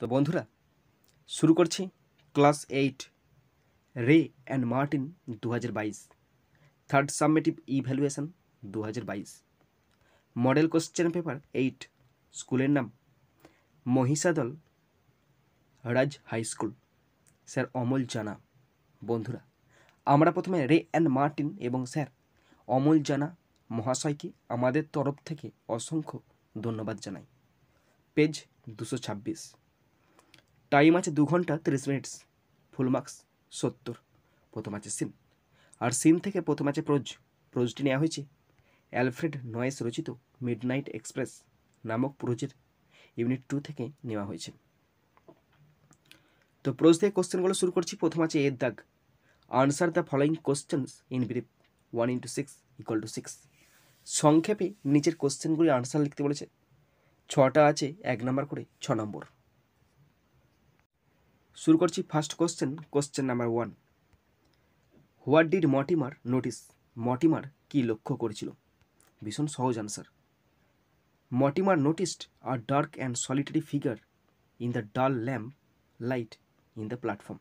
তো বন্ধুরা, শুরু করছি class eight, Ray and Martin দু হাজার বাইশ, থার্ড সাবমেটিভ ইভ্যালুয়েশন দু হাজার বাইশ, মডেল কোশ্চেন পেপার এইট, স্কুলের নাম Mahishadal Raj high school. Sir Amal Jana, বন্ধুরা, আমরা প্রথমে রে অ্যান্ড মার্টিন এবং স্যার অমল জানা মহাশয়কে আমাদের তরফ থেকে অসংখ্য ধন্যবাদ জানাই। পেজ দুশো ছাব্বিশ। টাইম আছে দু ঘণ্টা তিরিশ মিনিটস ফুল মার্কস সত্তর। প্রথম আছে সিন আর সিন থেকে প্রথম আছে প্রোজ। প্রোজটি নেওয়া হয়েছে অ্যালফ্রেড নয়েস রচিত মিডনাইট এক্সপ্রেস নামক প্রোজের। ইউনিট টু থেকে নেওয়া হয়েছে। তো প্রোজ থেকে কোশ্চেনগুলো শুরু করছি। প্রথম আছে এর দাগ। Answer the following questions in brief one into six equal to six সংক্ষেপে নিচের কোশ্চেনগুলি আনসার লিখতে বলেছে। ছটা আছে এক নাম্বার করে, ছ নম্বর। শুরু করছি first question question number one what did Mortimer notice Mortimer কি লক্ষ্য করেছিল? ভীষণ সহজ answer Mortimer noticed a dark and solitary figure in the dull lamp light in the platform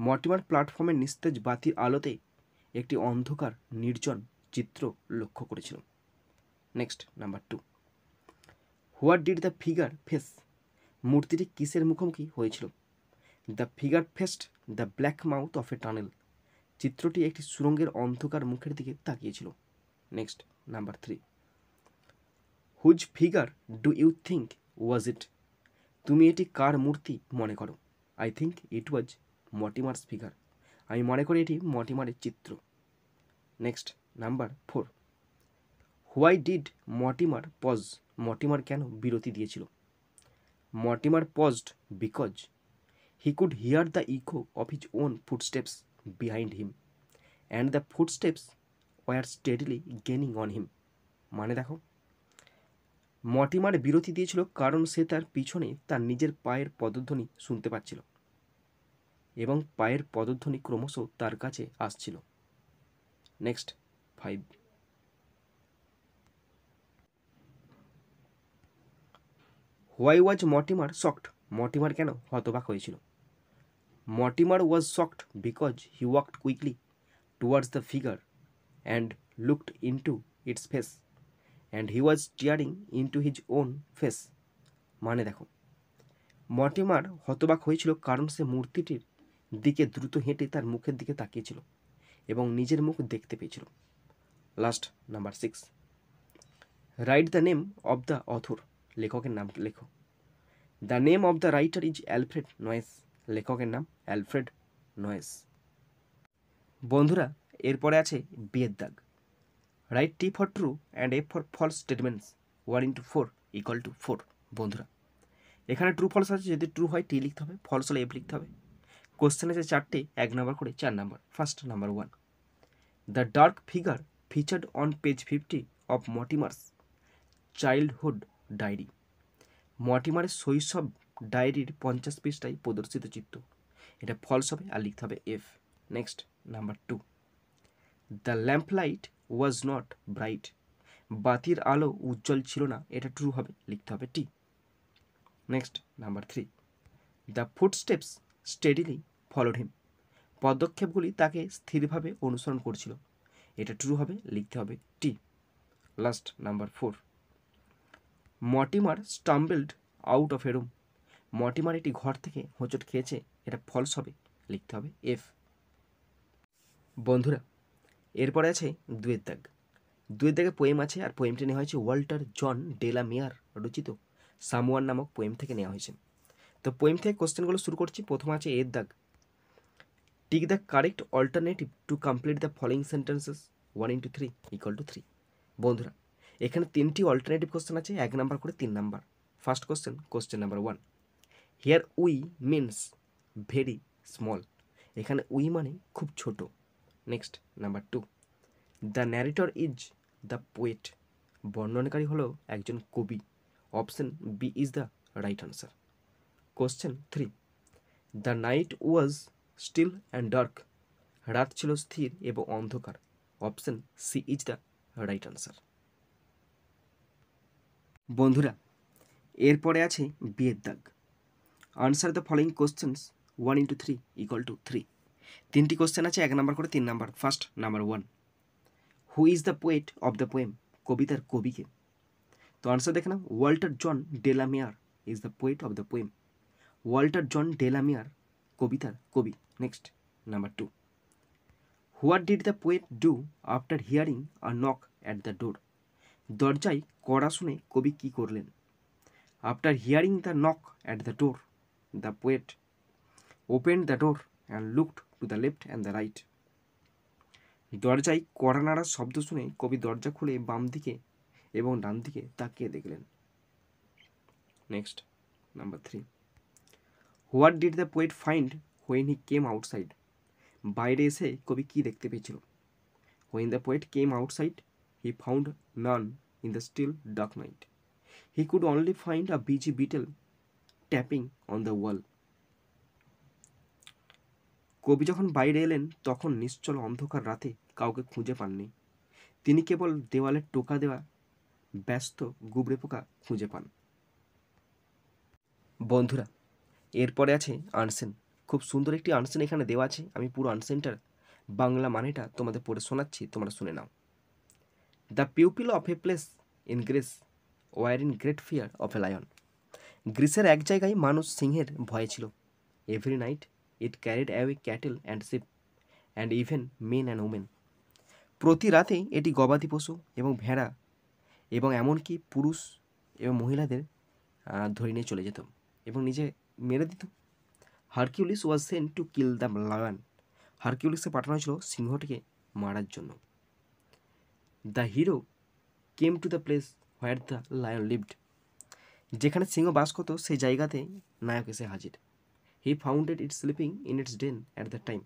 Mortimer প্ল্যাটফর্মের নিস্তেজ বাতির আলোতে একটি অন্ধকার, নির্জন চিত্র লক্ষ্য করেছিল। Next number two what did the figure face মূর্তিটি কিসের মুখোমুখি হয়েছিল? The figure faced, the black mouth of a tunnel. চিত্রটি একটি সুরঙ্গের অন্ধকার মুখের দিকে তাকিয়েছিল। Next, number three. Whose figure do you think was it? তুমি এটি কার মূর্তি মনে করো? I think it was Mortimer's figure. আমি মনে করি এটি মটিমারের চিত্র। Next, number four. Why did Mortimer pause? Mortimer কেন বিরতি দিয়েছিল? Mortimer paused because he could hear the echo of his own footsteps behind him and the footsteps were steadily gaining on him মানে দেখো মটিমার বিরতি দিয়েছিল কারণ সে তার পিছনে তার নিজের পায়ের পদধ্বনি শুনতে পাচ্ছিল। এবং পায়ের পদধ্বনি ক্রমশ তার কাছে আসছিল। Next five why was Mortimer shocked Mortimer কেন হতবাক হয়েছিল? Mortimer was shocked because he walked quickly towards the figure and looked into its face and he was staring into his own face মানে দেখো মটিমার হতবাক হয়েছিল কারণ সে মূর্তিটির দিকে দ্রুত হেঁটে তার মুখের দিকে তাকিয়েছিল এবং নিজের মুখ দেখতে পেয়েছিল। Last number six write the name of the author লেখকের নাম লেখো। The name of the writer is Alfred Noyes লেখকের নাম অ্যালফ্রেড নয়েস। বন্ধুরা, এরপরে আছে বিয়ের দাগ। Write T for true and F for false statements one into four equal to four বন্ধুরা। এখানে ট্রু ফলস আছে, যদি ট্রু হয় টি লিখতে হবে ফলস হলে এফ লিখতে হবে। কোশ্চেন আছে চারটে, এক নাম্বার করে চার number first number one the dark figure featured on page fifty of Mortimer's childhood diary মটিমারের শৈশব ডায়েরির পঞ্চাশ পৃষ্ঠায় প্রদর্শিত চিত্র। এটা ফলস হবে আর লিখতে হবে F next number two the lamp light was not bright বাতির আলো উজ্জ্বল ছিল না, এটা ট্রু হবে, লিখতে হবে T next number three the footsteps steadily followed him পদক্ষেপগুলি তাকে স্থিরভাবে অনুসরণ করছিল। এটা ট্রু হবে, লিখতে হবে T last number four Mortimer stumbled out of a room Mortimer একটি ঘর থেকে হোঁচট খেয়েছে, এটা ফলস হবে, লিখতে হবে এফ বন্ধুরা, এরপরে আছে দুয়ের দাগ। দুয়ের দাগে পোয়েম আছে, আর পোয়েমটি নেওয়া হয়েছে ওয়াল্টার জন ডেলা মেয়ার, রচিত। সামোয়ান নামক পোয়েম থেকে নেওয়া হয়েছে। তো পোয়েম থেকে কোশ্চেনগুলো শুরু করছি, প্রথম আছে এর দাগ। Tick the correct alternative to complete the following sentences one into three equal to three বন্ধুরা, এখানে তিনটি অল্টারনেটিভ কোশ্চেন আছে, এক নাম্বার করে তিন number. First question question number one here we means very small এখানে উই মানে খুব ছোট। Next number two the narrator is the poet বর্ণনাকারী হলো একজন কবি। Option B is the right answer question three the night was still and dark রাত ছিল স্থির এবং অন্ধকার। Option C is the right answer বন্ধুরা, এরপরে আছে বিয়ের দাগ। Answer the following questions one into three equal to three তিনটি কোশ্চেন আছে, এক নাম্বার করে তিন number first number one who is the poet of the poem কবিতার কবিকে তো আনসার দেখে নাও। Walter John Delamere is the poet of the poem Walter John Delamere কবিতার কবি। Next number two what did the poet do after hearing a knock at the door দরজায় কড়া শুনে কবি কী করলেন? After hearing the knock at the door the poet open the door and looked to the left and the right দরজায় কড়া শব্দ শুনে কবি দরজা খুলে বাম দিকে এবং ডান দিকে তাকিয়ে দেখলেন। Next number three what did the poet find when he came outside বাইরে এসে কবি কী দেখতে পেয়েছিল? When the poet came outside he found none in the still dark night he could only find a busy beetle tapping on the wall কবি যখন বাইরে এলেন, তখন নিশ্চল অন্ধকার রাতে কাউকে খুঁজে পাননি। তিনি কেবল দেওয়ালে টোকা দেওয়া, ব্যস্ত গুবরে পোকা খুঁজে পান। বন্ধুরা, এরপরে আছে আনসেন। খুব সুন্দর একটি আনসেন এখানে দেওয়া আছে। আমি পুরো আনসেনটার বাংলা মানেটা তোমাদের পড়ে শোনাচ্ছি, তোমরা শুনে নাও। The people of a place in Greece were in great fear of a lion গ্রিসের এক জায়গায় মানুষ সিংহের ভয়ে ছিল। Every night it carried away cattle and sheep and even men and women প্রতি রাতেই এটি গবাদি পশু এবং ভেড়া এবং এমনকি পুরুষ এবং মহিলাদের ধরে নিয়ে চলে যেত এবং নিজে মেরে দিত। Hercules was sent to kill the lion হারকিউলিসকে পাঠানো হয়েছিল সিংহটিকে মারার জন্য। The hero came to the place where the lion lived যেখানে সিংহ বাস করতো, সেই জায়গাতে নায়ক এসে হাজির। He founded it sleeping in its den at the time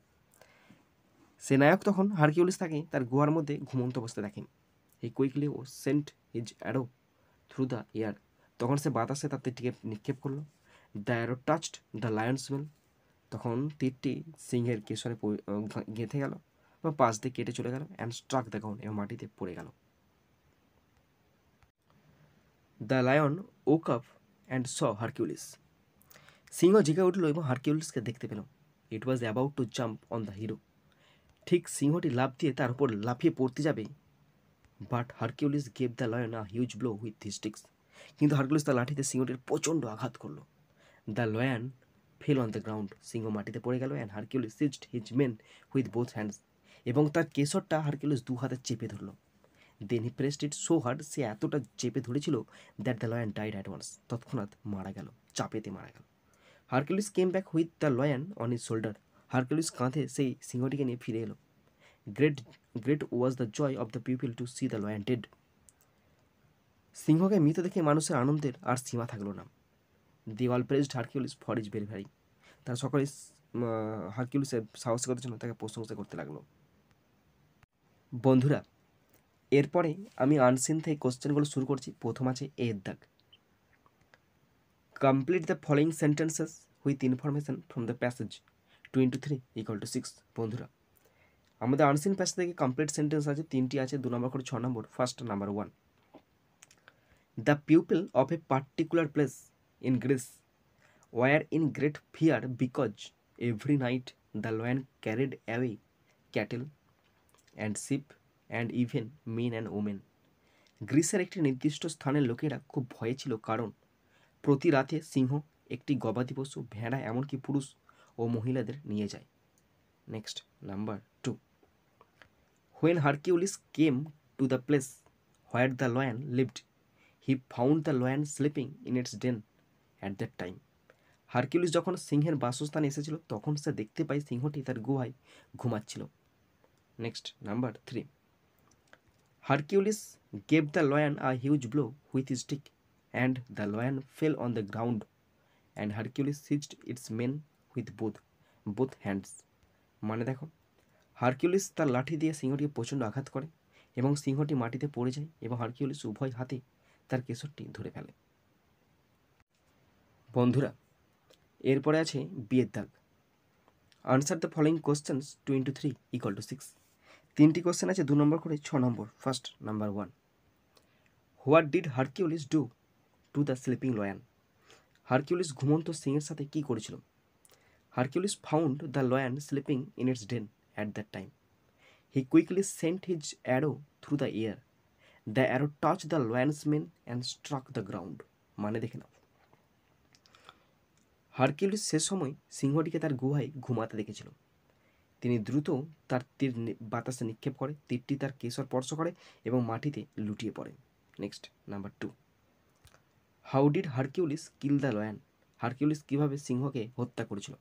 সে নায়ক তখন হারকিউলিস তাকে তার গুহার মধ্যে ঘুমন্ত অবস্থায় দেখেন he quickly O sent his arrow through the air তখন সে বাতাসে তার তীরটিকে নিক্ষেপ করল। The arrow touched the lion smell তখন তীরটি সিংহের কেশরে গেঁথে গেল বা পাশ দিয়ে কেটে চলে গেল অ্যান্ড স্ট্রাক দ্য গ্রাউন্ড এবং মাটিতে পড়ে গেল। The lion woke up, and saw Hercules. সিংহ জেগে উঠল এবং হারকিউলিসকে দেখতে পেল। It was about to jump on the hero. ঠিক সিংহটি লাভ দিয়ে তার উপর লাফিয়ে পড়তে যাবে। But Hercules gave the lion a huge blow with his stick কিন্তু হারকিউলিস তার লাঠিতে সিংহটির প্রচণ্ড আঘাত করল। The lion fell on the ground. সিংহ মাটিতে পড়ে গেল and Hercules seized his mane with both hands এবং তার কেশরটা হারকিউলিস দু হাতে চেপে ধরলো। Then he pressed it so hard সে এতটা চেপে ধরেছিল that the lion died at once তৎক্ষণাৎ মারা গেল, চাপেতে মারা গেল। Hercules came back with the lion on his shoulder Hercules কাঁধে সেই সিংহটিকে নিয়ে ফিরে এলো। Great great was the joy of the people to see the lion dead সিংহকে মৃত দেখে মানুষের আনন্দের আর সীমা থাকল না। They all praised Hercules for his very very তারা সকলে হারকিউলিসের সাহসিকতার জন্য তাকে প্রশংসা করতে লাগল। বন্ধুরা এরপরে আমি আনসিন থেকে কোশ্চেনগুলো শুরু করছি। প্রথম আছে এর দাগ। Complete the following sentences with information from the passage two into three equal to six বন্ধুরা। আমাদের আনসিন প্যাসেজ থেকে কমপ্লিট সেন্টেন্স আছে, তিনটি আছে, দু নম্বর করে ছ number first number one the people of a particular place in Greece were in great fear because every night the lion carried away cattle and sheep and even men and women গ্রিসের একটি নির্দিষ্ট স্থানের লোকেরা খুব ভয়ে ছিল, কারণ প্রতি রাতে সিংহ, একটি গবাদি পশু, ভেড়া, এমনকি পুরুষ ও মহিলাদের নিয়ে যায়। Next, number two. When Hercules came to the place where the lion lived he found the lion sleeping in its den at that time Hercules যখন সিংহের বাসস্থানে এসেছিল, তখন সে দেখতে পায় সিংহটি তার গুহায় ঘুমাচ্ছিল। Next number three Hercules gave the lion a huge blow with his stick, and the lion fell on the ground, and Hercules seized its men with both both hands. মানে দেখো হারকিউলিস তার লাঠি দিয়ে সিংহটিকে প্রচণ্ড আঘাত করে এবং সিংহটি মাটিতে পড়ে যায় এবং হারকিউলিস উভয় হাতে তার কেশরটি ধরে ফেলে। বন্ধুরা, এরপরে আছে বিয়ের দাগ। Answer the following questions two into three equal to six তিনটি কোশ্চেন আছে, দু নম্বর করে, ছ number first number one what did Hercules do to the sleeping lion Hercules ঘুমন্ত সিংয়ের সাথে কী করেছিল? Hercules found the lion sleeping in its den at that time he quickly sent his arrow through the air the arrow touch the lion's mane and struck the ground মানে দেখে নাও। Hercules সে সময় সিংহটিকে তার গুহায় ঘুমাতে দেখেছিল। তিনি দ্রুত তার তীর বাতাসে নিক্ষেপ করে, তীরটি তার কেশর স্পর্শ করে এবং মাটিতে লুটিয়ে পড়ে। Next number two how did Hercules kill the lion Hercules কীভাবে সিংহকে হত্যা করেছিল?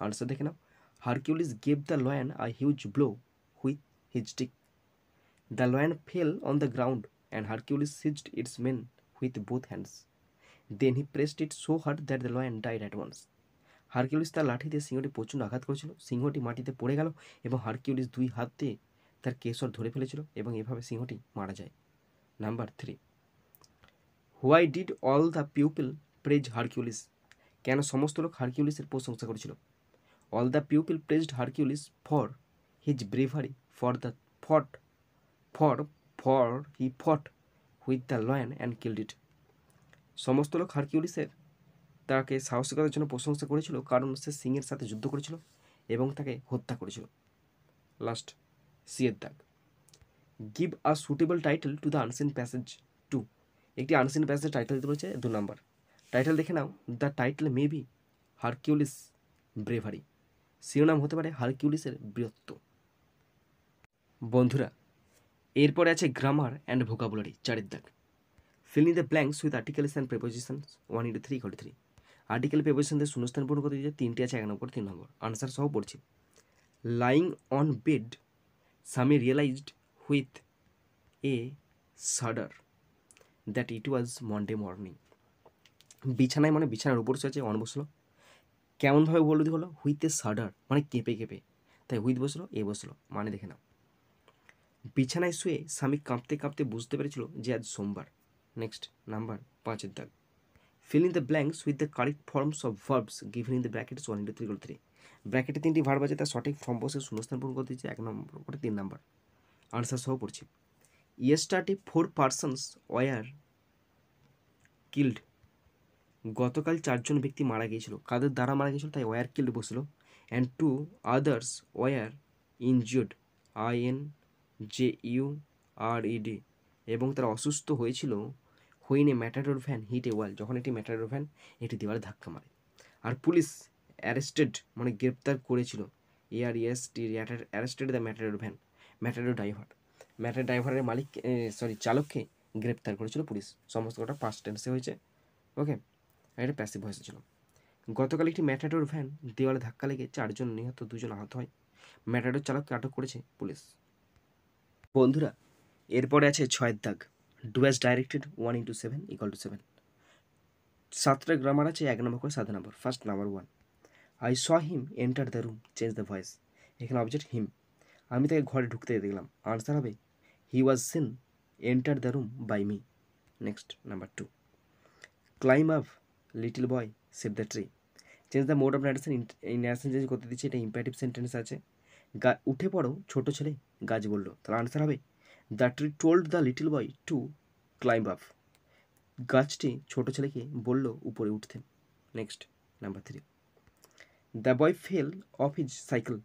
আনসার দেখে নাও। Hercules gave the lion a huge blow with his stick the lion fell on the ground and Hercules seized its mane with both hands then he pressed it so hard that the lion died at once Hercules তার লাঠি দিয়ে সিংহটি প্রচণ্ড আঘাত করেছিল। সিংহটি মাটিতে পড়ে গেল এবং হারকিউলিস দুই হাত দিয়ে তার কেশর ধরে ফেলেছিল এবং এভাবে সিংহটি মারা যায়। Number three. Why did all the pupil praise Hercules? কেন সমস্ত লোক হারকিউলিসের প্রশংসা করেছিল? All the pupil praised Hercules for his bravery, for the fought, for for, he fought with the lion and killed it. সমস্ত লোক হারকিউলিসের তাকে সাহসিকতার জন্য প্রশংসা করেছিল, কারণ সে সিংয়ের সাথে যুদ্ধ করেছিল এবং তাকে হত্যা করেছিল। লাস্ট সিয়ের দাগ give a suitable title to the unseen passage two একটি আনসিন প্যাসেজ টাইটেল দিতে রয়েছে দু নম্বর। টাইটেল দেখে নাও the title may be Hercules bravery শিরোনাম হতে পারে হারকিউলিসের বীরত্ব। বন্ধুরা, এরপরে আছে গ্রামার অ্যান্ড ভোকাবুলারি চারের দাগ fill in the blanks with articles and prepositions one into three equal three article প্রেপোজিশনদের শূন্যস্থান পূরণ করতে দিয়েছে তিনটে আছে, এক নম্বর, তিন নম্বর। আনসার সহ পড়ছি। Lying on bed Sammy realized with a shudder that it was Monday morning বিছানায় মানে বিছানার উপর সে আছে অন বসল। কেমনভাবে বলল হলো? হুইথ এ সাডার মানে কেঁপে কেঁপে। তাই হুইথ বসল, এ বসল মানে দেখে নাও। বিছানায় শুয়ে স্বামী কাঁপতে কাঁপতে বুঝতে পেরেছিল যে আজ সোমবার। নেক্সট নাম্বার পাঁচের দাগ। Fill in the blanks with the correct forms of verbs given in the brackets one into three three ব্র্যাকেটে তিনটি ভার্ব আছে, তার সঠিক ফর্ম বসে শূন্যস্থান পূরণ করতে দিচ্ছে এক নম্বর করে তিন নম্বর। আনসার সহ পড়ছি। Yesterday four persons were killed গতকাল চারজন ব্যক্তি মারা গিয়েছিল। কাদের দ্বারা মারা গিয়েছিল? তাই ওয়ার কিল্ড বসল। And two others were injured I N J U R E D এবং তারা অসুস্থ হয়েছিল when a matador van hit a wall যখন একটি ম্যাটাডোর ভ্যান একটি দেওয়ালে ধাক্কা মারে। আর পুলিশ অ্যারেস্টেড মানে গ্রেপ্তার করেছিল A R E S T arrested the matador van matador driver matter ড্রাইভারের মালিক সরি চালককে গ্রেপ্তার করেছিল পুলিশ সমস্ত কটা পাস্ট টেন্সে হয়েছে। ওকে এটা প্যাসিভ ভয়েসে ছিল। গতকাল একটি ম্যাটাডোর ভ্যান দেওয়ালে ধাক্কা লেগে চারজন নিহত, দুজন আহত হয়। ম্যাটাডোর চালককে আটক করেছে পুলিশ বন্ধুরা, এরপরে আছে ছয়ের দাগ। Do as directed one into seven equal to seven সাতটা গ্রামার আছে, এক নম্বর করে সাত number first number one I saw him enter the room change the voice এখানে অবজেক্ট হিম আমি তাকে ঘরে ঢুকতে দেখলাম। আনসার হবে he was seen enter the room by me next number two climb up little boy save the tree change the mode of narration এই narration change করতে দিচ্ছে, এটা ইম্পারেটিভ সেন্টেন্স আছে। গা, উঠে পড়ো, ছোট ছেলে, গাছ বলল। তাহলে আনসার হবে the tree told the little boy to climb up গাছটি ছোট ছেলেকে বলল, উপরে উঠতে। Next number three the boy fell off his bicycle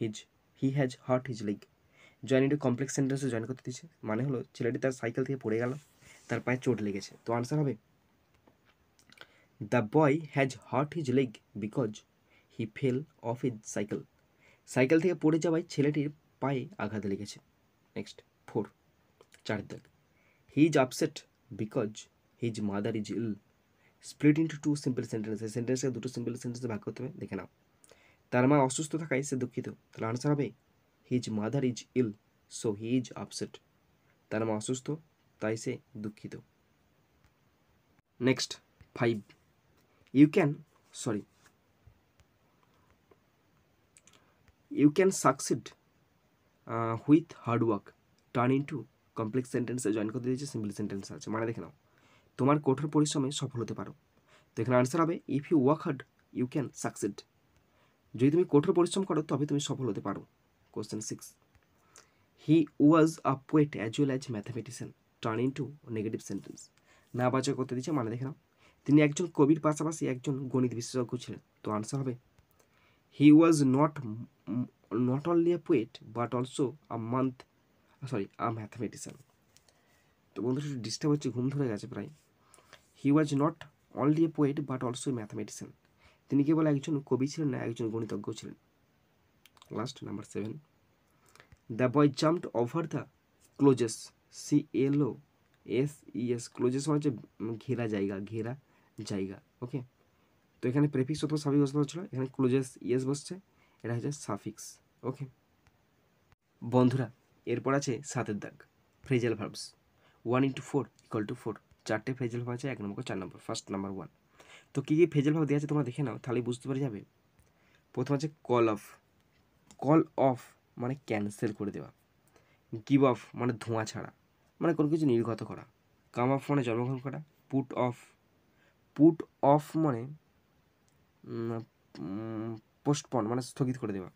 his he has hurt his leg join into complex সেন্টেন্সে জয়েন করতে দিচ্ছে মানে হলো, ছেলেটি তার সাইকেল থেকে পড়ে গেল, তার পায়ে চোট লেগেছে। তো আনসার হবে। The boy has hurt his leg because he fell off his cycle cycle থেকে পড়ে যাওয়ায় ছেলেটির পায়ে আঘাত লেগেছে। নেক্সট ফোর চার দাগ he is upset because his mother is ill split into two simple সেন্টেন্সে সেন্টেন্সকে দুটো সিম্পল সেন্টেন্সে ভাগ করতে হবে দেখে নাও তার মা অসুস্থ থাকায় সে দুঃখিত তাহলে আনসার হবে his mother is ill so he is upset তার মা অসুস্থ তাই সে দুঃখিত next five you can sorry you can succeed with hard work turn into complex সেন্টেন্সে জয়েন করতে দিয়েছে সিম্পল সেন্টেন্স আছে। মানে দেখে নাও, তোমার কঠোর পরিশ্রমে সফল হতে পারো। তো এখানে আনসার হবে if you work hard you can succeed যদি তুমি কঠোর পরিশ্রম করো, তবে তুমি সফল হতে পারো। Question six he was a poet as well as mathematician turn into negative sentence না বাচক করতে দিচ্ছে মানে দেখে নাও। তিনি একজন কবির পাশাপাশি একজন গণিত বিশেষজ্ঞ ছিলেন। তো আনসার হবে he was not not only a poet but also a month sorry a mathematician তো বন্ধু একটু ডিস্টার্ব হচ্ছে, ঘুম ধরে গেছে প্রায়। He was not only a poet but also a mathematician তিনি কেবল একজন কবি ছিলেন না, একজন গণিতজ্ঞ ছিলেন। Last number seven the boy jumped over the closes C L O S E S closes মানে হচ্ছে ঘেরা জায়গা ঘেরা জায়গা ওকে তো এখানে প্রেফিক্স অথবা সাফিক্স বসতে হচ্ছিল, এখানে ক্লোজেস ইএস বসছে, এটা হচ্ছে সাফিক্স ওকে বন্ধুরা এরপর আছে সাতের দাগ, phrasal verbs one into four equal to four চারটে ফ্রেজাল ভার্ব আছে, এক নম্বর, চার নম্বর ফার্স্ট নাম্বার ওয়ান তো কী কী ফ্রেজাল ভার্ব দেওয়া আছে তোমরা দেখে নাও, তাহলেই বুঝতে পারা যাবে। প্রথম আছে কল অফ কল অফ মানে ক্যান্সেল করে দেওয়া। গিভ অফ মানে ধোঁয়া ছাড়া মানে কোনো কিছু নির্গত করা। কাম অফ মানে জন্মগ্রহণ করা পুট অফ পুট অফ মানে পোস্টপন মানে স্থগিত করে দেওয়া।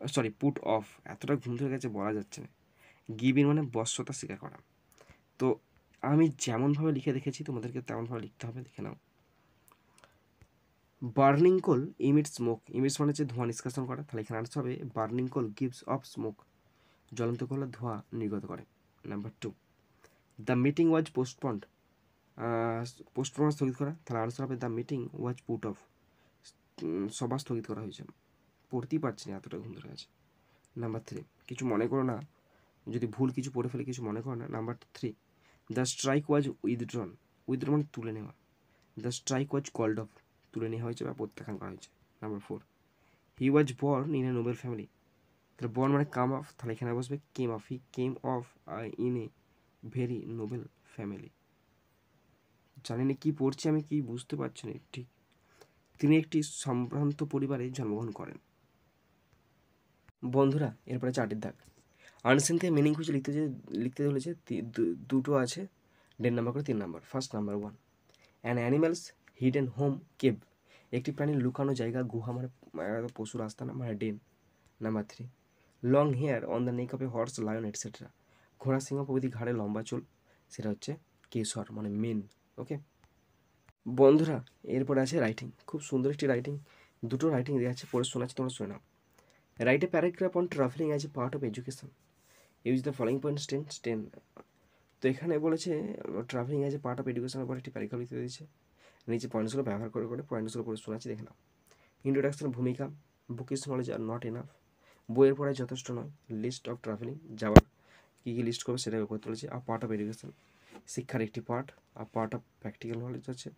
সরি পুট অফ এতটা ঘুম ধরে গেছে বলা যাচ্ছে না। গিভ ইন মানে বশ্যতা স্বীকার করা। তো আমি যেমনভাবে লিখে দেখেছি, তোমাদেরকে তেমনভাবে লিখতে হবে, দেখে নাও। Burning coal emit smoke emits মানে হচ্ছে ধোঁয়া নিষ্কাশন করা। তাহলে এখানে আনতে হবে burning coal gives off smoke জ্বলন্ত কোলা ধোঁয়া নির্গত করে। Number two the meeting was postponed postpone স্থগিত করা। তাহলে আনসার হবে the meeting was put off সভা স্থগিত করা হয়েছে। পড়তেই পারছি না এতটা ঘুম ধরে গেছে নাম্বার থ্রি কিছু মনে করো না। যদি ভুল কিছু পড়ে ফেলে কিছু মনে করো না number three the strike was withdrawn withdrawn মানে তুলে নেওয়া। The strike was called off তুলে নেওয়া হয়েছে বা প্রত্যাখ্যান করা হয়েছে। Number four he was born in a noble family তাহলে বর্ন মানে কাম অফ তাহলে এখানে বসবে came of he came of in a very noble family জানি না কী পড়ছি, আমি কি বুঝতে পারছি না ঠিক। তিনি একটি সম্ভ্রান্ত পরিবারে জন্মগ্রহণ করেন। বন্ধুরা, এরপরে চারটির দাগ। আনসেন থেকে মিনিং খুঁজে লিখতে যে লিখতে চলেছে দু- দুটো আছে, দেড় নাম্বার করে তিন number first number one an animal's hidden home cave একটি প্রাণীর লুকানো জায়গা, গুহা মানে পশুর আস্তানা মানে den number three long hair on the neck of a horse lion etcetera ঘোড়া, সিংহ, প্রভৃতি ঘাড়ে লম্বা চুল, সেটা হচ্ছে কেশর মানে মেন ওকে বন্ধুরা, এরপরে আছে রাইটিং খুব সুন্দর একটি রাইটিং দুটো রাইটিং দেওয়া আছে, পড়ে শোনাচ্ছি, তোমরা শুনে নাও। Write a paragraph on travelling as a part of education use the following points ten ten তো এখানে বলেছে travelling as a part of এডুকেশনের উপর একটি প্যারাগ্রাফ লিখতে দিয়েছে। নিচে পয়েন্টসগুলো ব্যবহার করে করে পয়েন্টসগুলো পড়ে শোনাচ্ছি, দেখে নাও। ইন্ট্রোডাকশনের ভূমিকা bookish knowledge are not enough বইয়ের পড়ায় যথেষ্ট নয়। লিস্ট অফ ট্রাভেলিং যাওয়ার কী কী লিস্ট করবে সেটা উপর তুলেছে। আর পার্ট অফ এডুকেশন শিক্ষার একটি পার্ট আর পার্ট অফ প্র্যাকটিক্যাল নলেজ আছে।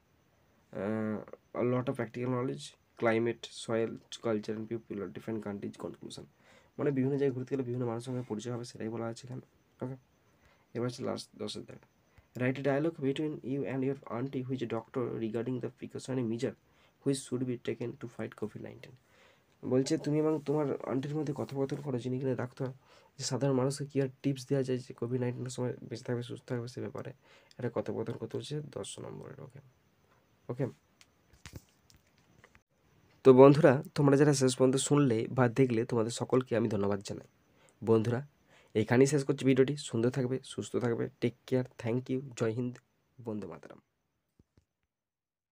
Lot of practical knowledge climate soil culture and people R different countries conclusion মানে বিভিন্ন জায়গায় ঘুরতে গেলে বিভিন্ন মানুষের সঙ্গে পরিচয় হবে, সেটাই বলা আছে এখানে ওকে এবার হচ্ছে লাস্ট দশের দেখ write a dialogue between you and your aunty which a doctor regarding the precautionary measure which should be taken to fight COVID nineteen বলছে, তুমি এবং তোমার আন্টির মধ্যে কথোপকথন করো, যিনি কিনা ডাক্তার, যে সাধারণ মানুষকে কী আর টিপস দেওয়া যায় যে কোভিড নাইন্টিনের সময় বেঁচে থাকবে, সুস্থ থাকবে সে ব্যাপারে? এটা কথোপকথন করতে হচ্ছে দশ নম্বরের ওকে ওকে তো বন্ধুরা, তোমরা যারা শেষ পর্যন্ত শুনলে বা দেখলে, তোমাদের সকলকে আমি ধন্যবাদ জানাই। বন্ধুরা, এখানেই শেষ করছি ভিডিওটি। সুন্দর থাকবে, সুস্থ থাকবে। টেক কেয়ার থ্যাংক ইউ জয় হিন্দ, বন্দে মাতারাম।